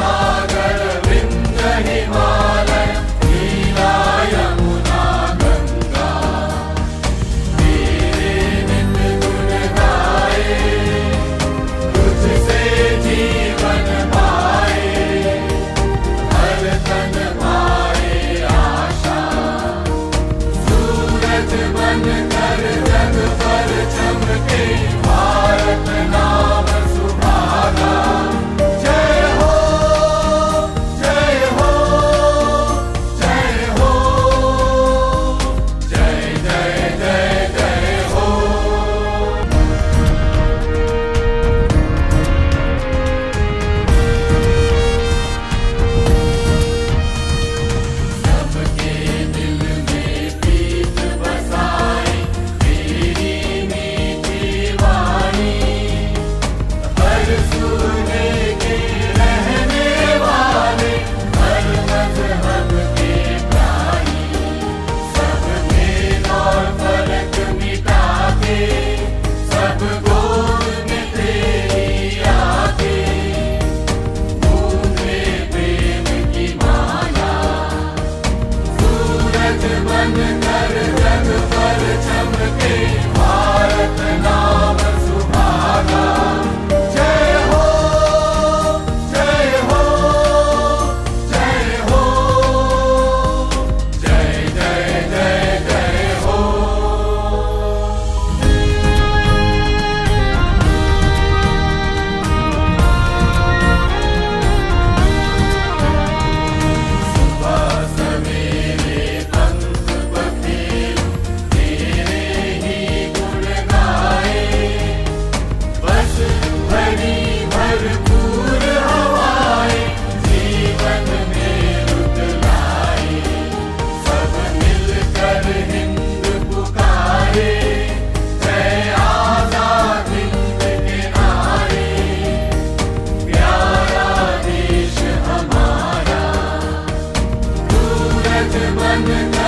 song. abundantly.